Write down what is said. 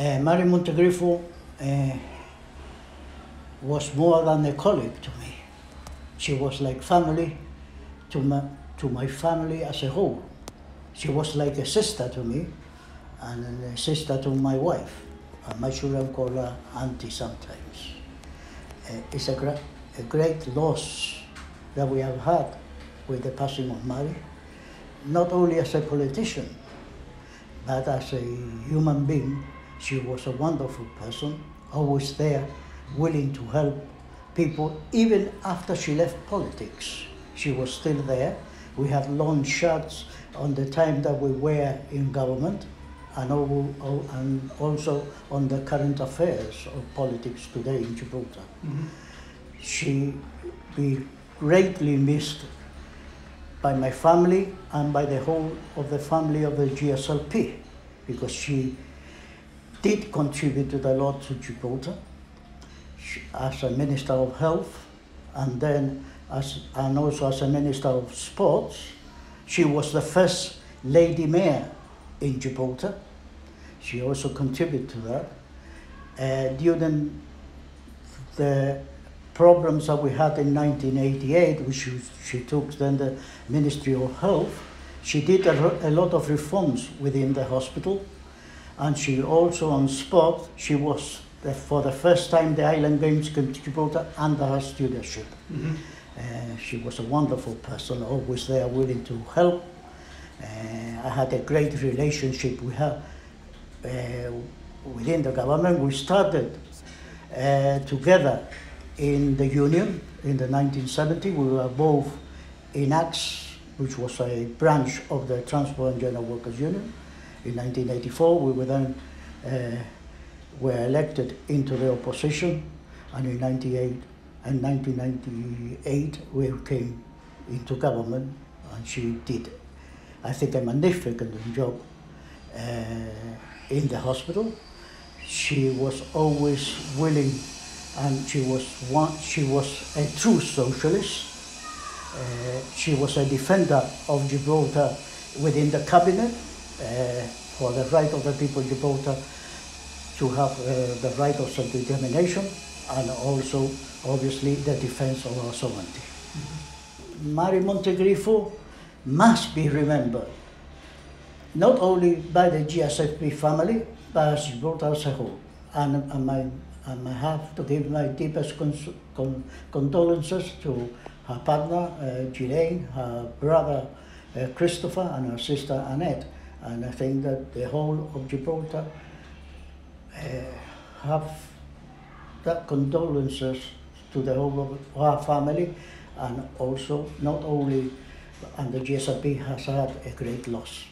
Uh, Marie Montegriffo uh, was more than a colleague to me. She was like family to my, to my family as a whole. She was like a sister to me and a sister to my wife. And my children call her auntie sometimes. Uh, it's a, gra- a great loss that we have had with the passing of Marie, not only as a politician, but as a human being. She was a wonderful person, always there, willing to help people, even after she left politics. She was still there. We had long chats on the time that we were in government and, and also on the current affairs of politics today in Gibraltar. Mm-hmm. She be greatly missed by my family and by the whole of the family of the GSLP because she did contribute a lot to Gibraltar as a Minister of Health and then as, and also as a Minister of Sports. She was the first lady mayor in Gibraltar. She also contributed to that. Uh, during the problems that we had in 1988, which she, she took then the Ministry of Health, she did a, a lot of reforms within the hospital, and she also on sport, she was the, for the first time the Island Games Gibraltar under her stewardship. Uh, she was a wonderful person, always there, willing to help. Uh, I had a great relationship with her uh, within the government. We started uh, together in the union in the 1970. We were both in ACTS, which was a branch of the Transport and General Workers Union. In 1984, we were then uh, were elected into the opposition, and in 98 and 1998 we came into government, and she did, I think, a magnificent job uh, in the hospital. She was always willing, and she was one. She was a true socialist. Uh, she was a defender of Gibraltar within the cabinet for the right of the people of Gibraltar to have uh, the right of self-determination and also, obviously, the defense of our sovereignty. Marie Montegriffo must be remembered, not only by the GSLP family, but as Gibraltar as a whole. And, and, my, and I have to give my deepest con- condolences to her partner, uh, Ghislaine, her brother, uh, Christopher, and her sister, Annette. And I think that the whole of Gibraltar uh, have that condolences to the whole of our family and also not only and the GSLP has had a great loss.